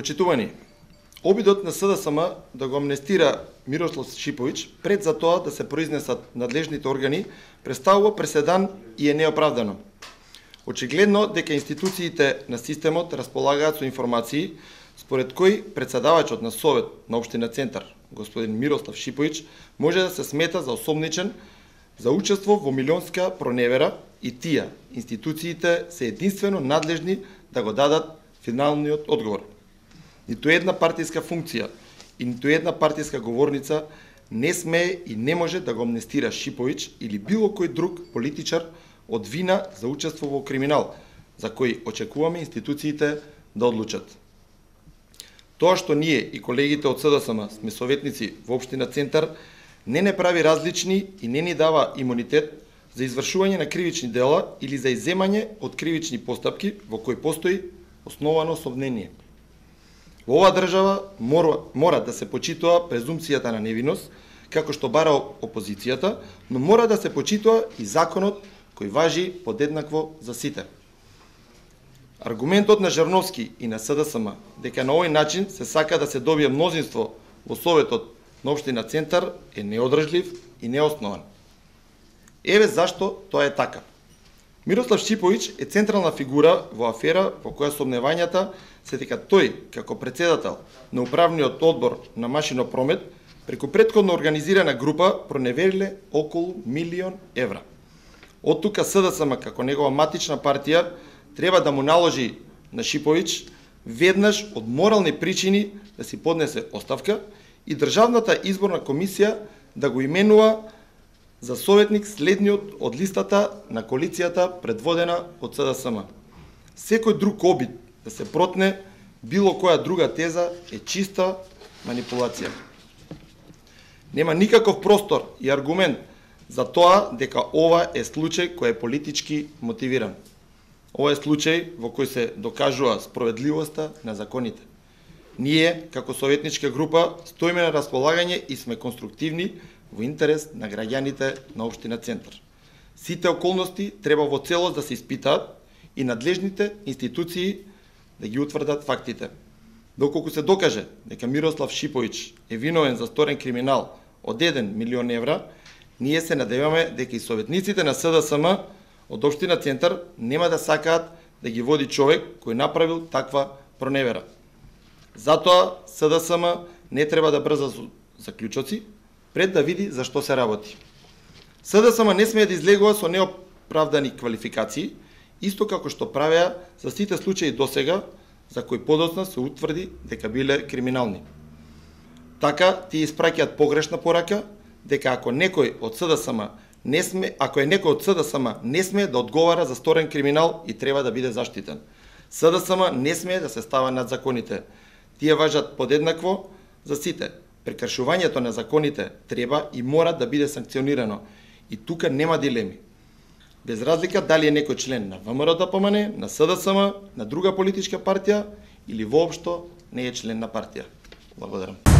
Почитувани, обидот на СДСМ да го амнестира Мирослав Шиповиќ пред за тоа да се произнесат надлежните органи представува преседан и е неоправдано. Очигледно дека институциите на системот располагаат со информации според кои председавачот на Совет на Обштина Центар, господин Мирослав Шиповиќ, може да се смета за осомничен за учество во милионска проневера и тие, институциите се единствено надлежни да го дадат финалниот одговор. Ниту една партиска функција и ниту една партиска говорница не смее и не може да го амнестира Шиповиќ или било кој друг политичар од вина за учество во криминал, за кој очекуваме институциите да одлучат. Тоа што ние и колегите од СДСМ сме советници во Обштина Центар не не прави различни и не ни дава имунитет за извршување на кривични дела или за иземање од кривични постапки во кои постои основано сомнение. Во оваа држава мора, мора да се почитува презумцијата на невиност, како што бара опозицијата, но мора да се почитува и законот кој важи подеднакво за сите. Аргументот на Жерновски и на СДСМ дека на овој начин се сака да се добие мнозинство во Советот на Обштина Центар е неодржлив и неоснован. Еве зашто тоа е така. Мирослав Шиповиќ е централна фигура во афера во која сомневањата се дека тој, како председател на управниот одбор на Машино Промет, преку предходно организирана група проневериле околу милион евра. Од тука СДСМ како негова матична партија треба да му наложи на Шиповиќ веднаш од морални причини да си поднесе оставка и Државната изборна комисија да го именува за советник следниот од листата на коалицијата предводена од СДСМ. Секој друг обид да се протне било која друга теза е чиста манипулација. Нема никаков простор и аргумент за тоа дека ова е случај кој е политички мотивиран. Ова е случај во кој се докажува справедливоста на законите. Ние, како советничка група, стоиме на располагање и сме конструктивни во интерес на граѓаните на Обштина Центар. Сите околности треба во целост да се испитаат и надлежните институции да ги утврдат фактите. Доколку се докаже дека Мирослав Шипович е виновен за сторен криминал од 1 милион евра, ние се надеваме дека и советниците на СДСМ од Обштина Центар нема да сакаат да ги води човек кој направил таква проневера. Затоа СДСМ не треба да брза заклучоци пред да види за што се работи. СДСМ не смее да излегува со неоправдани квалификации, исто како што правеа за сите случаи досега за кои подоцна се утврди дека биле криминални. Така ти испраќаат погрешна порака дека ако некој од СДСМ не сме, ако е некој од СДСМ не смее да одговара за сторен криминал и треба да биде заштитен. СДСМ не смее да се става над законите. Тие важат подеднакво за сите. Прекршувањето на законите треба и мора да биде санкционирано. И тука нема дилеми. Без разлика дали е некој член на ВМРО да ДПМН, на СДСМ, на друга политичка партија или воопшто не е член на партија. Благодарам.